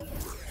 Yeah.